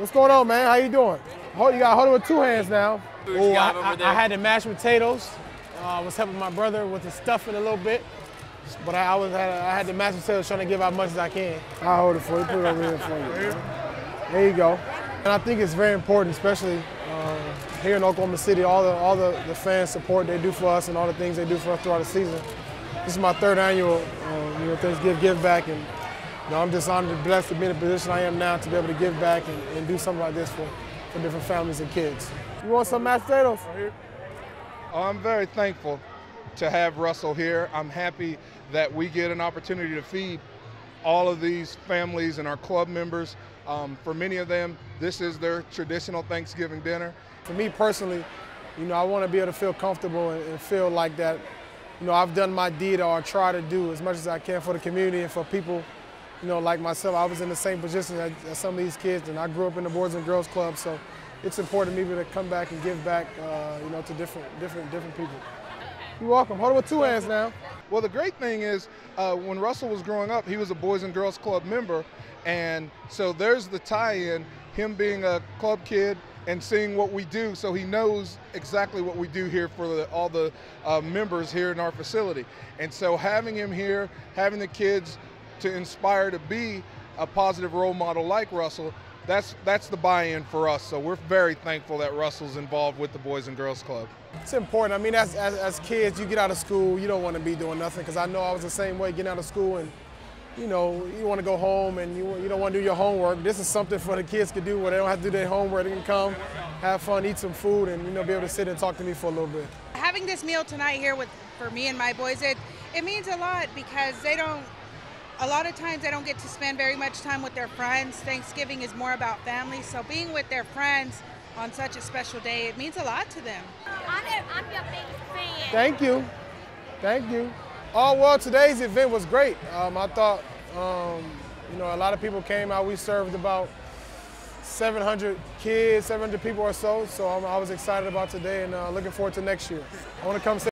What's going on, man? How you doing? Hold, you got to hold it with two hands now. Ooh, I, I- I had the mashed potatoes. Uh, I was helping my brother with the stuffing a little bit, but I, I was had, I had the mashed potatoes trying to give out as much as I can. I'll hold it for you. Put it over here for you. There you go. And I think it's very important, especially uh, here in Oklahoma City, all the all the, the fans support they do for us and all the things they do for us throughout the season. This is my third annual, uh, you know, Thanksgiving give back, and you know, I'm just honored and blessed to be in the position I am now to be able to give back and, and do something like this for, for different families and kids. You want some mashed potatoes? Oh, I'm very thankful to have Russell here. I'm happy that we get an opportunity to feed all of these families and our club members. Um, for many of them, this is their traditional Thanksgiving dinner. For me personally, you know, I want to be able to feel comfortable and, and feel like that, you know, I've done my deed or try to do as much as I can for the community and for people, you know, like myself. I was in the same position as, some of these kids, and I grew up in the Boys and Girls Club, so it's important to me to come back and give back, uh, you know, to different, different, different people. You're welcome. Hold it with two hands now. Well, the great thing is, uh, when Russell was growing up, he was a Boys and Girls Club member, and so there's the tie-in. Him being a club kid and seeing what we do, so he knows exactly what we do here for the, all the uh, members here in our facility. And so having him here, having the kids to inspire to be a positive role model like Russell, that's that's the buy-in for us. So we're very thankful that Russell's involved with the Boys and Girls Club. It's important. I mean, as, as, as kids, you get out of school, you don't want to be doing nothing because I know I was the same way getting out of school and, you know, you want to go home and you, you don't want to do your homework. This is something for the kids to do where they don't have to do their homework. They can come, have fun, eat some food, and, you know, be able to sit and talk to me for a little bit. having this meal tonight here with for me and my boys it it means a lot because they don't a lot of times they don't get to spend very much time with their friends thanksgiving is more about family so being with their friends on such a special day it means a lot to them I'm, a, I'm your biggest fan. Thank you. Thank you. Oh, well, today's event was great. Um, I thought, um, you know, a lot of people came out. We served about 700 kids, 700 people or so. So um, I was excited about today and uh, looking forward to next year. I want to come say